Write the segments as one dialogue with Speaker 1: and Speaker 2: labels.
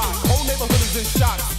Speaker 1: Whole neighborhood is in shock.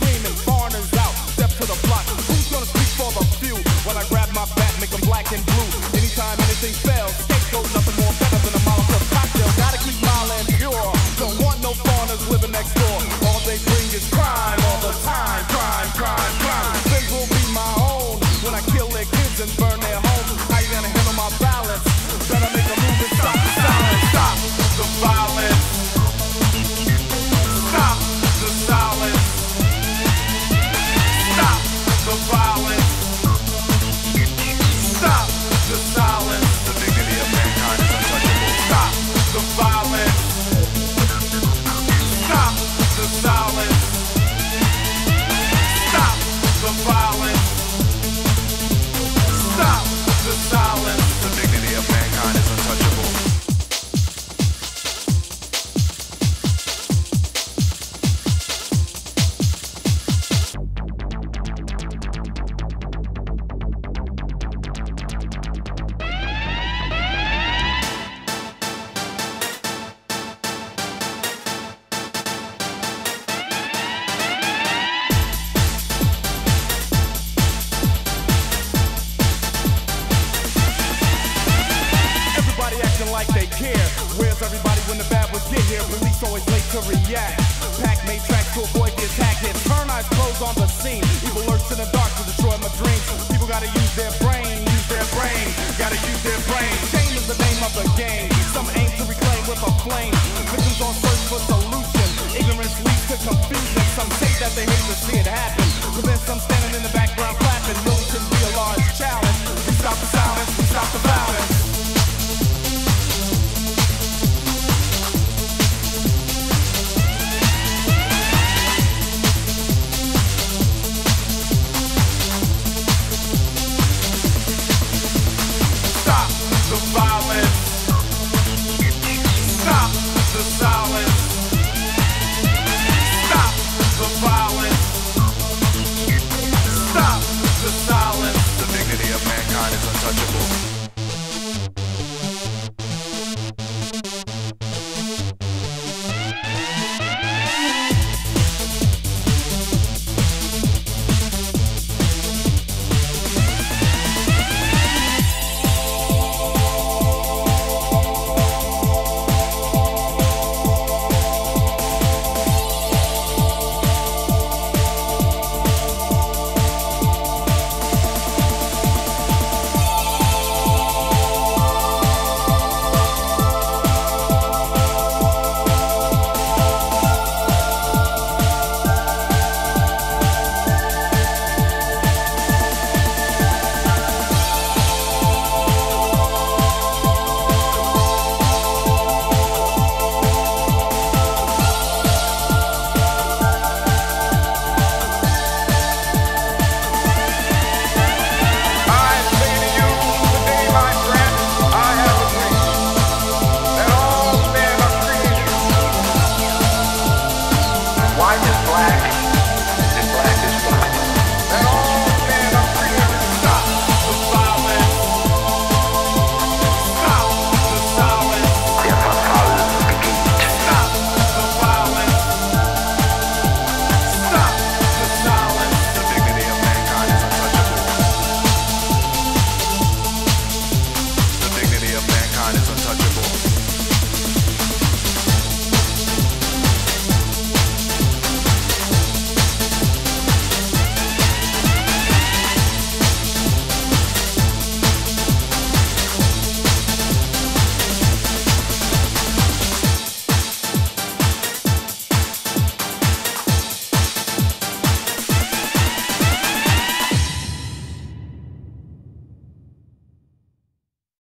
Speaker 1: to react. Pack made tracks to avoid the attack. His turn eyes close on the scene. Evil lurks in the dark mind is untouchable.